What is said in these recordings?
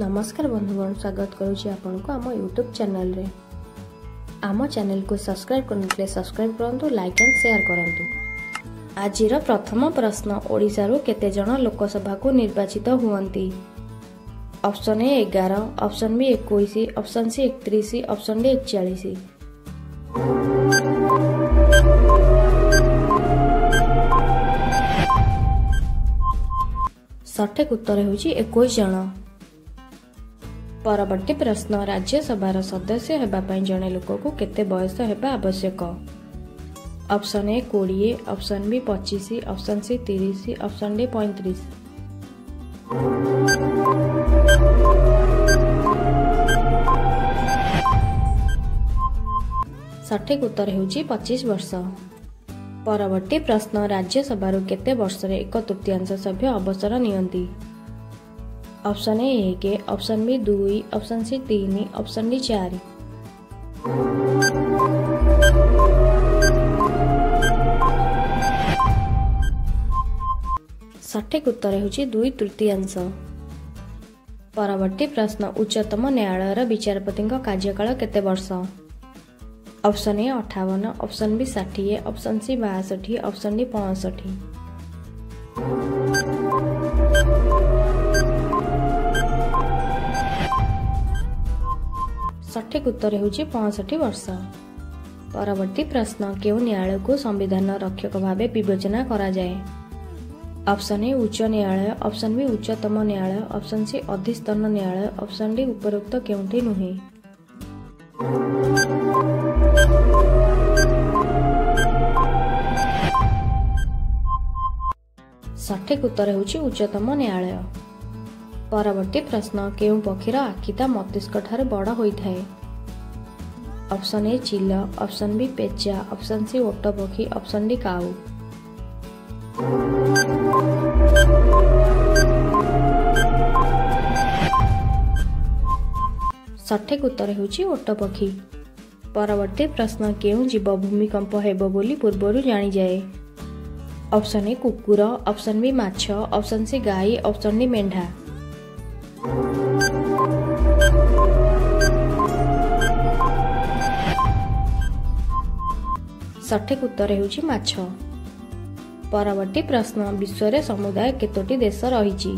ନମସ୍କାର ବନ୍ଧୁଗଣ ସ୍ୱାଗତ କରୁଛି ଆପଣଙ୍କୁ ଆମ ୟୁଟ୍ୟୁବ୍ ଚ୍ୟାନେଲରେ ଆମ ଚ୍ୟାନେଲକୁ ସବସ୍କ୍ରାଇବ୍ କରିନଥିଲେ ସବସ୍କ୍ରାଇବ୍ କରନ୍ତୁ ଲାଇକ୍ ଆଣ୍ଡ ସେୟାର କରନ୍ତୁ ଆଜିର ପ୍ରଥମ ପ୍ରଶ୍ନ ଓଡ଼ିଶାରୁ କେତେଜଣ ଲୋକସଭାକୁ ନିର୍ବାଚିତ ହୁଅନ୍ତି ଅପସନ୍ ଏ ଏଗାର ଅପସନ୍ ବି ଏକୋଇଶ ଅପସନ୍ ସି ଏକତିରିଶ ଅପସନ୍ ଡି ଏକଚାଳିଶ ସଠିକ୍ ଉତ୍ତର ହେଉଛି ଏକୋଇଶ ଜଣ ପରବର୍ତ୍ତୀ ପ୍ରଶ୍ନ ରାଜ୍ୟସଭାର ସଦସ୍ୟ ହେବା ପାଇଁ ଜଣେ ଲୋକକୁ କେତେ ବୟସ ହେବା ଆବଶ୍ୟକ ଅପସନ୍ ଏ କୋଡ଼ିଏ ଅପସନ୍ ବି ପଚିଶ ଅପସନ୍ ସି ତିରିଶ ଅପସନ୍ ଡି ପଇଁତିରିଶ ସଠିକ୍ ଉତ୍ତର ହେଉଛି ପଚିଶ ବର୍ଷ ପରବର୍ତ୍ତୀ ପ୍ରଶ୍ନ ରାଜ୍ୟସଭାରୁ କେତେ ବର୍ଷରେ ଏକ ତୃତୀୟାଂଶ ସଭ୍ୟ ଅବସର ନିଅନ୍ତି option A 1 option B 2 option C 3 option D 4 সঠিক উত্তর হচি 2 তৃতীয় অংশ পরবর্তী প্রশ্ন উচ্চতম ন্যায়ালয়ৰ বিচারপতিৰ কার্যকাল কতে বছৰ option A 58 option B 60 option C 62 option D 65 ସଠିକ୍ ଉତ୍ତର ହେଉଛି ପଞ୍ଚଷଠି ବର୍ଷ ପରବର୍ତ୍ତୀ ପ୍ରଶ୍ନ କେଉଁ ନ୍ୟାୟାଳୟକୁ ସମ୍ବିଧାନ ରକ୍ଷକ ଭାବେ ବିବେଚନା କରାଯାଏ ଅପସନ୍ ଏ ଉଚ୍ଚ ନ୍ୟାୟାଳୟ ଅପସନ୍ ବି ଉଚ୍ଚତମ ନ୍ୟାୟାଳୟ ଅପସନ୍ ସି ଅଧିସ୍ତନ ନ୍ୟାୟାଳୟ ଅପସନ୍ ଡି ଉପରୋକ୍ତ କେଉଁଠି ନୁହେଁ ସଠିକ୍ ଉତ୍ତର ହେଉଛି ଉଚ୍ଚତମ ନ୍ୟାୟାଳୟ ପରବର୍ତ୍ତୀ ପ୍ରଶ୍ନ କେଉଁ ପକ୍ଷୀର ଆଖିତା ମସ୍ତିଷ୍କଠାରୁ ବଡ଼ ହୋଇଥାଏ ऑप्शन ए चिल ऑप्शन बी पेचा ऑप्शन सी ओट पक्षी ऑप्शन डी काऊ सठिक उत्तर होट पक्षी परवर्त प्रश्न केव भूमिकंप हो पूर्वर जाणी जाए ऑप्शन ए कुकुर ऑप्शन बी मछ ऑप्शन सी गाई ऑप्शन डी मेढ़ा सठिक उत्तर हेर्छ माछ परवर्ती प्रश्न विश्व रे समुदाय केतोटी देश रहिछि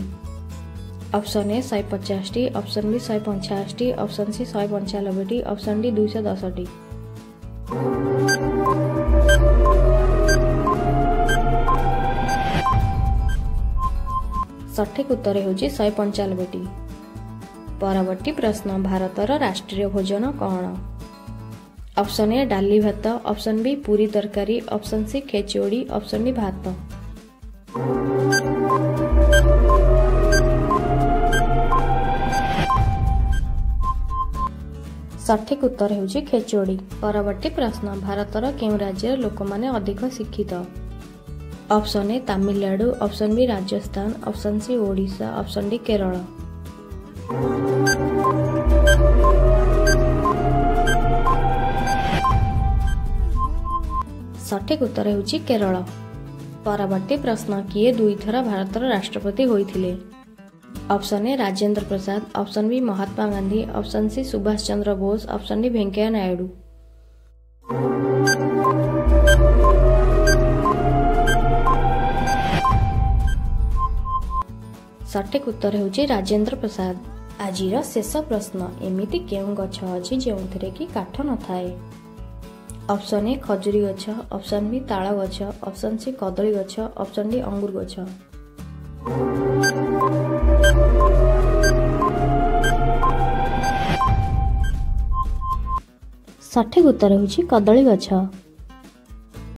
ऑप्शन ए 150 टी ऑप्शन बी श टी ऑप्शन सी 195 टी ऑप्शन डी 210 टी सठिक उत्तर 195 टी शानब्बेवर्ती प्रश्न भारत र राष्ट्रिय भोजन कोन ଅପସନ୍ ଏ ଡାଲି ଭାତ ଅପସନ୍ ବି ପୁରୀ ତରକାରୀ ଅପସନ୍ ସି ଖେଚୋଡ଼ି ଅପସନ୍ ଡି ଭାତ ସଠିକ୍ ଉତ୍ତର ହେଉଛି ଖେଚୋଡ଼ି ପରବର୍ତ୍ତୀ ପ୍ରଶ୍ନ ଭାରତର କେଉଁ ରାଜ୍ୟର ଲୋକମାନେ ଅଧିକ ଶିକ୍ଷିତ option A Tamil option B Rajasthan option C Odisha option D Kerala ସଠିକ ଉତ୍ତର ହେଉଛି କେରଳ ପରବର୍ତ୍ତୀ ପ୍ରଶ୍ନ କିଏ ଦୁଇଥର ଭାରତର ରାଷ୍ଟ୍ରପତି ହୋଇଥିଲେ option A Rajendra Prasad option B Mahatma Gandhi option C Subhash Chandra Bose option D Venkaiah Naidu ସଠିକ ଉତ୍ତର ହେଉଛି ରାଜେନ୍ଦ୍ର ପ୍ରସାଦ ଆଜିର ଶେଷ ପ୍ରଶ୍ନ ଏମିତି କେଉଁ ଗଛ ଅଛି ଯେଉଁଥିରେ କି କାଠ ନଥାଏ ଅପସନ୍ ଏ ଖଜୁରୀ ଗଛ ଅପସନ୍ ବି ତାଳ ଗଛ ଅପସନ୍ ସି କଦଳୀ ଗଛ ଅପସନ୍ ଡି ଅଙ୍ଗୁର ଗଛ ସଠିକ ଉତ୍ତର ହେଉଛି କଦଳୀ ଗଛ